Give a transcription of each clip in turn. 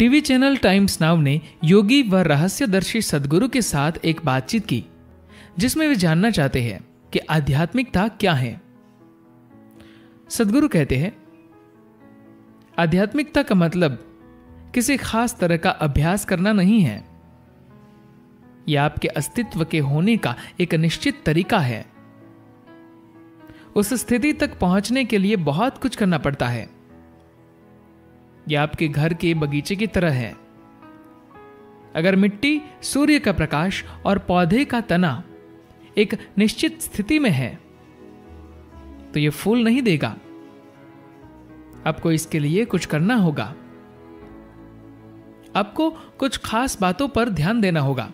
TV channel times now ने योगी व रहस्यदर्शी सदगुरु के साथ एक बातचीत की, जिसमें वे जानना चाहते हैं कि आध्यात्मिकता क्या है। सदगुरु कहते हैं, आध्यात्मिकता का मतलब किसी खास तरह का अभ्यास करना नहीं है। यह आपके अस्तित्व के होने का एक निश्चित तरीका है। उस स्थिति तक पहुँचने के लिए बहुत कुछ करना पड़ता है। यह आपके घर के बगीचे की तरह है। अगर मिट्टी सूर्य का प्रकाश और पौधे का तना एक निश्चित स्थिति में है तो यह फूल नहीं देगा। आपको इसके लिए कुछ करना होगा। आपको कुछ खास बातों पर ध्यान देना होगा।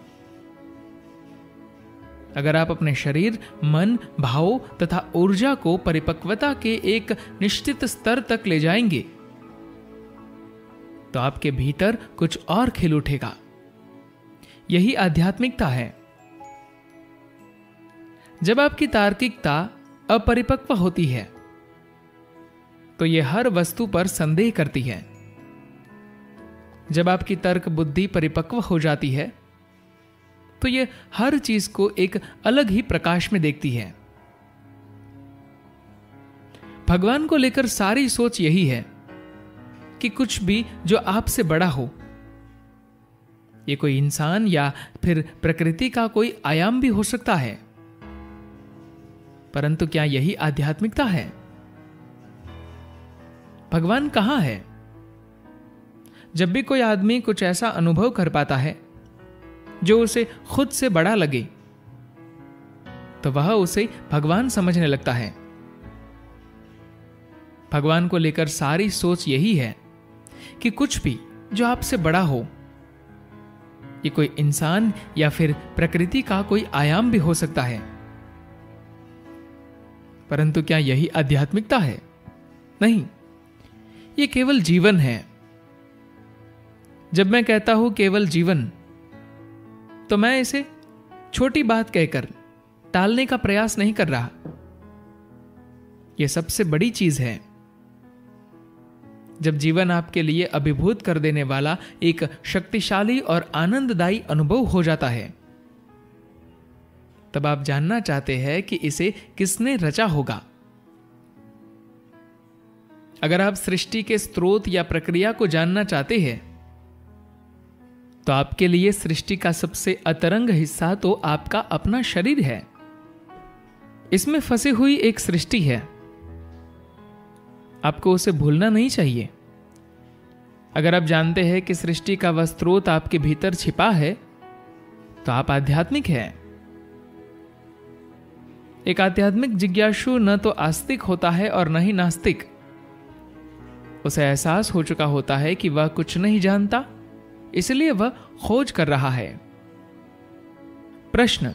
अगर आप अपने शरीर, मन, भाव तथा ऊर्जा को परिपक्वता के एक निश्चित स्तर तक ले जाएँगे तो आपके भीतर कुछ और खिल उठेगा। यही आध्यात्मिकता है। जब आपकी तार्किकता अपरिपक्व होती है तो यह हर वस्तु पर संदेह करती है। जब आपकी तर्क बुद्धि परिपक्व हो जाती है तो यह हर चीज़ को एक अलग ही प्रकाश में देखती है। भगवान को लेकर सारी सोच यही है। कि कुछ भी जो आपसे बड़ा हो। ये कोई इंसान या फिर प्रकृति का कोई आयाम भी हो सकता है। परंतु क्या यही आध्यात्मिकता है? भगवान कहाँ है? जब भी कोई आदमी कुछ ऐसा अनुभव कर पाता है, जो उसे खुद से बड़ा लगे तो वह उसे भगवान समझने लगता है। भगवान को लेकर सारी सोच यही है। कि कुछ भी जो आपसे बड़ा हो, ये कोई इंसान या फिर प्रकृति का कोई आयाम भी हो सकता है। परंतु क्या यही आध्यात्मिकता है? नहीं, ये केवल जीवन है। जब मैं कहता हूँ केवल जीवन तो मैं इसे छोटी बात कहकर टालने का प्रयास नहीं कर रहा। यह सबसे बड़ी चीज़ है। जब जीवन आपके लिए अभिभूत कर देने वाला एक शक्तिशाली और आनंददायी अनुभव हो जाता है। तब आप जानना चाहते हैं कि इसे किसने रचा होगा। अगर आप सृष्टि के स्रोत या प्रक्रिया को जानना चाहते हैं तो आपके लिए सृष्टि का सबसे अतरंग हिस्सा तो आपका अपना शरीर है। इसमें फंसी हुई एक सृष्टि है। आपको उसे भूलना नहीं चाहिए। अगर आप जानते हैं कि सृष्टि का वह स्रोत आपके भीतर छिपा है तो आप आध्यात्मिक हैं। एक आध्यात्मिक जिज्ञासु न तो आस्तिक होता है और न ही नास्तिक। उसे एहसास हो चुका होता है कि वह कुछ नहीं जानता, इसलिए वह खोज कर रहा है। प्रश्न,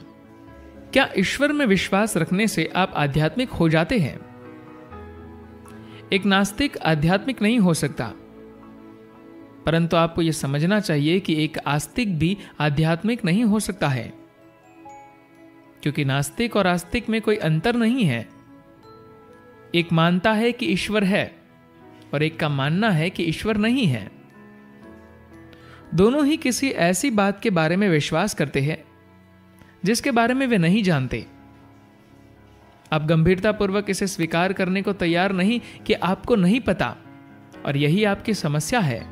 क्या ईश्वर में विश्वास रखने से आप आध्यात्मिक हो जाते हैं? एक नास्तिक आध्यात्मिक नहीं हो सकता। परंतु आपको यह समझना चाहिए कि एक आस्तिक भी आध्यात्मिक नहीं हो सकता है। क्योंकि नास्तिक और आस्तिक में कोई अंतर नहीं है। एक मानता है कि ईश्वर है और एक का मानना है कि ईश्वर नहीं है। दोनों ही किसी ऐसी बात के बारे में विश्वास करते हैं, जिसके बारे में वे नहीं जानते। आप गंभीरतापूर्वक इसे स्वीकार करने को तैयार नहीं कि आपको नहीं पता। और यही आपकी समस्या है।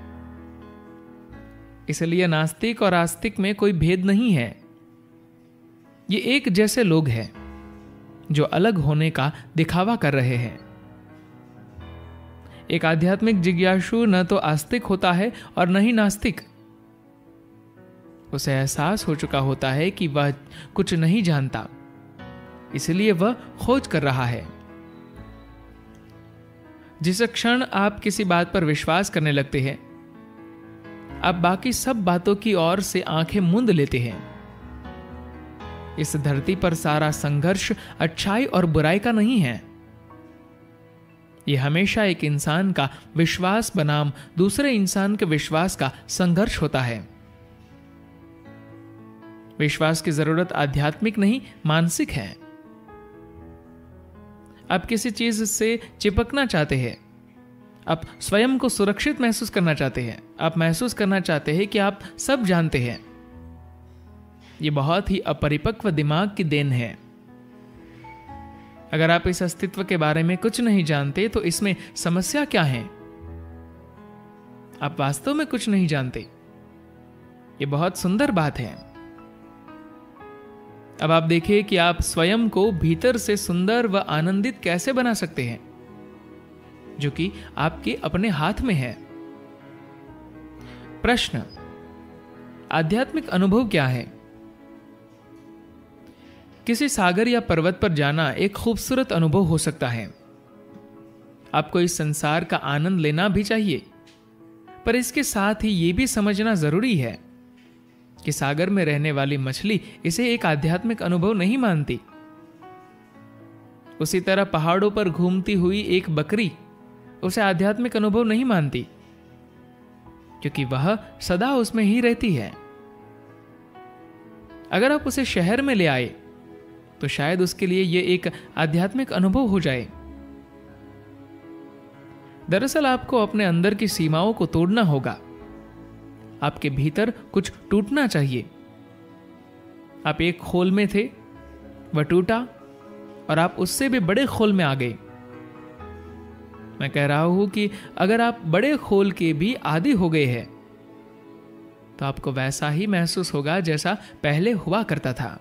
इसलिए नास्तिक और आस्तिक में कोई भेद नहीं है। ये एक जैसे लोग हैं, जो अलग होने का दिखावा कर रहे हैं। एक आध्यात्मिक जिज्ञासु न तो आस्तिक होता है और न ही नास्तिक। उसे एहसास हो चुका होता है कि वह कुछ नहीं जानता। इसलिए वह खोज कर रहा है। जिस क्षण आप किसी बात पर विश्वास करने लगते हैं, आप बाकी सब बातों की ओर से आँखें मूंद लेते हैं। इस धरती पर सारा संघर्ष अच्छाई और बुराई का नहीं है। यह हमेशा एक इंसान का विश्वास बनाम दूसरे इंसान के विश्वास का संघर्ष होता है। विश्वास की ज़रूरत आध्यात्मिक नहीं, मानसिक है। आप किसी चीज़ से चिपकना चाहते हैं। आप स्वयं को सुरक्षित महसूस करना चाहते हैं। आप महसूस करना चाहते हैं कि आप सब जानते हैं। यह बहुत ही अपरिपक्व दिमाग की देन है। अगर आप इस अस्तित्व के बारे में कुछ नहीं जानते तो इसमें समस्या क्या है? आप वास्तव में कुछ नहीं जानते। ये बहुत सुंदर बात है। अब आप देखिए कि आप स्वयं को भीतर से सुंदर व आनंदित कैसे बना सकते हैं, जो कि आपके अपने हाथ में है। प्रश्न, आध्यात्मिक अनुभव क्या है? किसी सागर या पर्वत पर जाना एक खूबसूरत अनुभव हो सकता है। आपको इस संसार का आनंद लेना भी चाहिए, पर इसके साथ ही यह भी समझना ज़रूरी है कि सागर में रहने वाली मछली इसे एक आध्यात्मिक अनुभव नहीं मानती। उसी तरह पहाड़ों पर घूमती हुई एक बकरी उसे आध्यात्मिक अनुभव नहीं मानती, क्योंकि वह सदा उसमें ही रहती है। अगर आप उसे शहर में ले आए तो शायद उसके लिए यह एक आध्यात्मिक अनुभव हो जाए। दरअसल आपको अपने अंदर की सीमाओं को तोड़ना होगा। आपके भीतर कुछ टूटना चाहिए। आप एक खोल में थे, वह टूटा और आप उससे भी बड़े खोल में आ गए। मैं कह रहा हूँ कि अगर आप बड़े खोल के भी आदि हो गए हैं तो आपको वैसा ही महसूस होगा जैसा पहले हुआ करता था।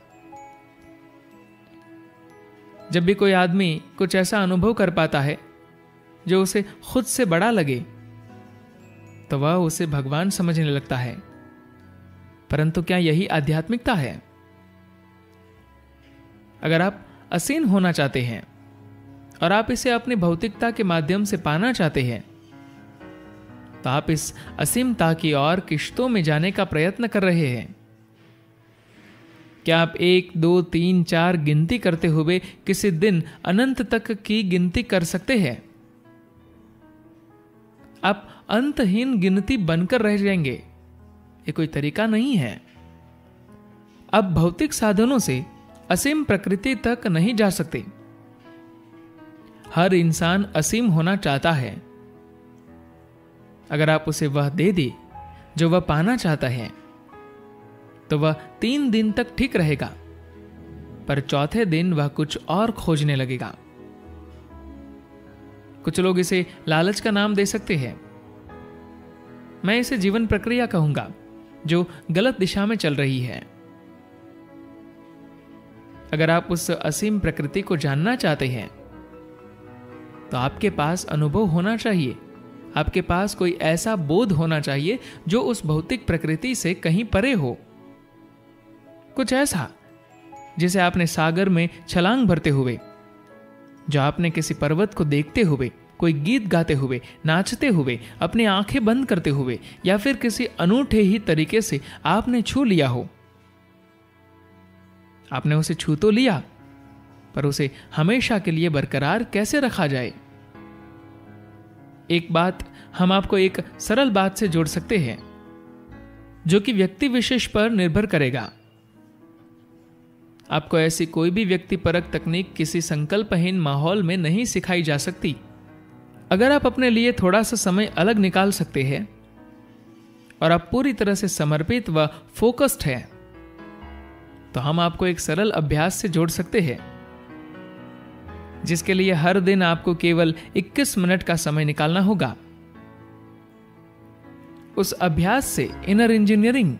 जब भी कोई आदमी कुछ ऐसा अनुभव कर पाता है, जो उसे खुद से बड़ा लगे तो वह उसे भगवान समझने लगता है। परंतु क्या यही आध्यात्मिकता है? अगर आप असीन होना चाहते हैं और आप इसे अपनी भौतिकता के माध्यम से पाना चाहते हैं तो आप इस असीमता की और किश्तों में जाने का प्रयत्न कर रहे हैं। क्या आप एक, दो, तीन, चार गिनती करते हुए किसी दिन अनंत तक की गिनती कर सकते हैं? आप अंतहीन गिनती बनकर रह जाएँगे। ये कोई तरीका नहीं है। अब भौतिक साधनों से असीम प्रकृति तक नहीं जा सकते। हर इंसान असीम होना चाहता है। अगर आप उसे वह दे दे, जो वह पाना चाहता है तो वह तीन दिन तक ठीक रहेगा, पर चौथे दिन वह कुछ और खोजने लगेगा। कुछ लोग इसे लालच का नाम दे सकते हैं। मैं इसे जीवन प्रक्रिया कहूँगा, जो गलत दिशा में चल रही है। अगर आप उस असीम प्रकृति को जानना चाहते हैं तो आपके पास अनुभव होना चाहिए। आपके पास कोई ऐसा बोध होना चाहिए, जो उस भौतिक प्रकृति से कहीं परे हो। कुछ ऐसा, जिसे आपने सागर में छलांग भरते हुए, जो आपने किसी पर्वत को देखते हुए कोई गीत गाते हुए, नाचते हुए, अपनी आँखें बंद करते हुए, या फिर किसी अनूठे ही तरीके से आपने छू लिया हो। आपने उसे छू तो लिया, पर उसे हमेशा के लिए बरकरार कैसे रखा जाए? एक बात हम आपको एक सरल बात से जोड़ सकते हैं, जो कि व्यक्ति विशेष पर निर्भर करेगा। आपको ऐसी कोई भी व्यक्ति परक तकनीक किसी संकल्पहीन माहौल में नहीं सिखाई जा सकती। अगर आप अपने लिए थोड़ा सा समय अलग निकाल सकते हैं और आप पूरी तरह से समर्पित व फोकस्ड हैं तो हम आपको एक सरल अभ्यास से जोड़ सकते हैं, जिसके लिए हर दिन आपको केवल 21 मिनट का समय निकालना होगा। उस अभ्यास से इनर इंजीनियरिंग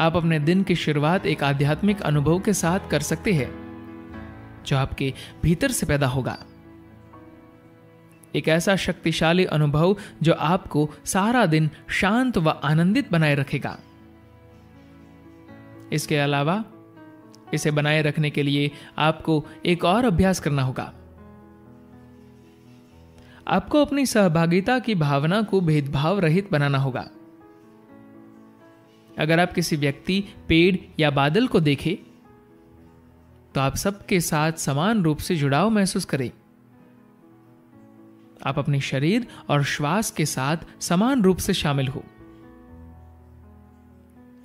आप अपने दिन की शुरुआत एक आध्यात्मिक अनुभव के साथ कर सकते हैं, जो आपके भीतर से पैदा होगा। एक ऐसा शक्तिशाली अनुभव जो आपको सारा दिन शांत व आनंदित बनाए रखेगा। इसके अलावा, इसे बनाए रखने के लिए आपको एक और अभ्यास करना होगा। आपको अपनी सहभागिता की भावना को भेदभाव रहित बनाना होगा। अगर आप किसी व्यक्ति, पेड़ या बादल को देखें तो आप सबके साथ समान रूप से जुड़ाव महसूस करें। आप अपने शरीर और श्वास के साथ समान रूप से शामिल हो।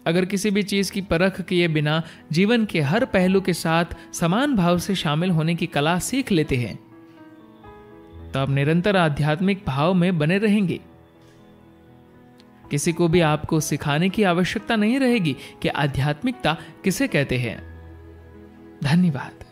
अगर किसी भी चीज़ की परख किए बिना जीवन के हर पहलू के साथ समान भाव से शामिल होने की कला सीख लेते हैं तो आप निरंतर आध्यात्मिक भाव में बने रहेंगे। किसी को भी आपको सिखाने की आवश्यकता नहीं रहेगी कि आध्यात्मिकता किसे कहते हैं। धन्यवाद।